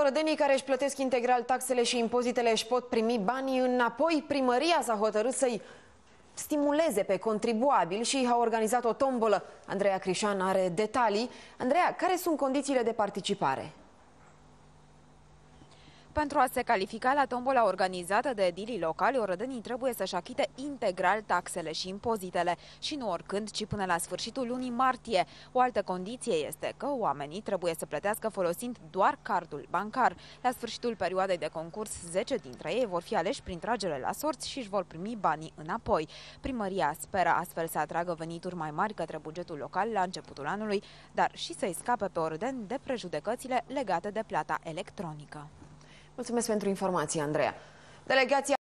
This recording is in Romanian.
Orădenii care își plătesc integral taxele și impozitele își pot primi banii înapoi. Primăria s-a hotărât să-i stimuleze pe contribuabil și a organizat o tombolă. Andreea Crișan are detalii. Andreea, care sunt condițiile de participare? Pentru a se califica la tombola organizată de edilii locali, orădănii trebuie să-și achite integral taxele și impozitele și nu oricând, ci până la sfârșitul lunii martie. O altă condiție este că oamenii trebuie să plătească folosind doar cardul bancar. La sfârșitul perioadei de concurs, 10 dintre ei vor fi aleși prin tragere la sorți și își vor primi banii înapoi. Primăria speră astfel să atragă venituri mai mari către bugetul local la începutul anului, dar și să-i scape pe ordeni de prejudecățile legate de plata electronică. Mulțumesc pentru informații, Andreea. Delegația